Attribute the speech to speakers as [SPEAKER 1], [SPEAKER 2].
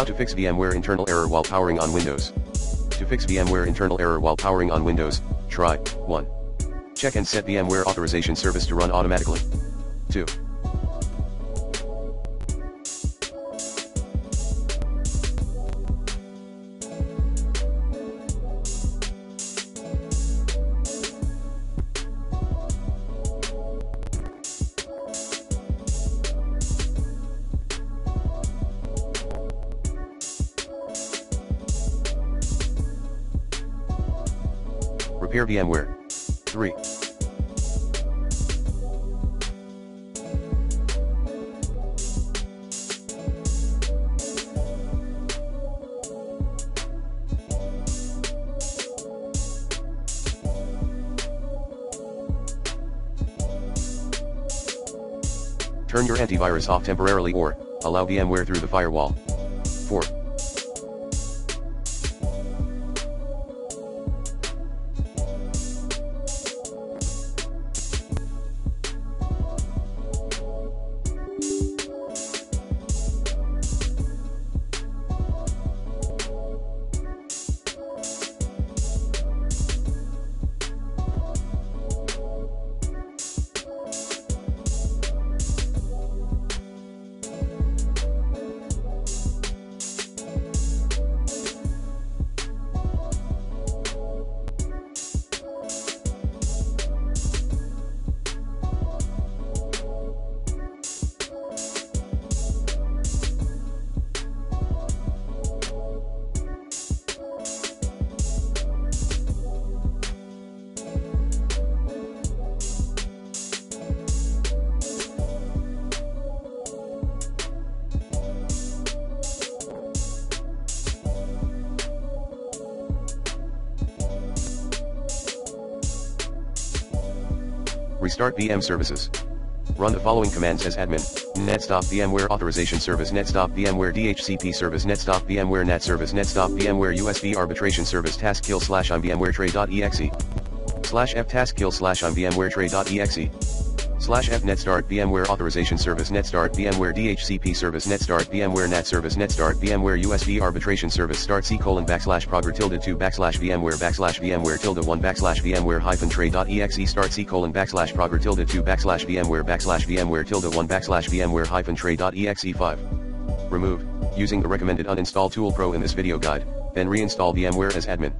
[SPEAKER 1] How to fix VMware internal error while powering on Windows. To fix VMware internal error while powering on Windows, try 1. Check and set VMware authorization service to run automatically. 2. Repair VMware. 3. Turn your antivirus off temporarily or, allow VMware through the firewall. 4. Restart VM services. Run the following commands as admin. netstop VMware authorization service netstop VMware DHCP service netstop VMware NAT service netstop VMware USB arbitration service task kill slash on VMware tray.exe slash f task kill slash on VMware tray.exe slash f netstart VMware authorization service netstart VMware DHCP service netstart VMware NAT service netstart VMware USB arbitration service start c colon backslash progr tilde 2 backslash VMware backslash VMware tilde 1 backslash VMware hyphen tray.exe start c colon backslash progr tilde 2 backslash VMware backslash VMware tilde 1 backslash VMware hyphen tray.exe 5. Remove, using the recommended uninstall tool pro in this video guide, then reinstall VMware as admin.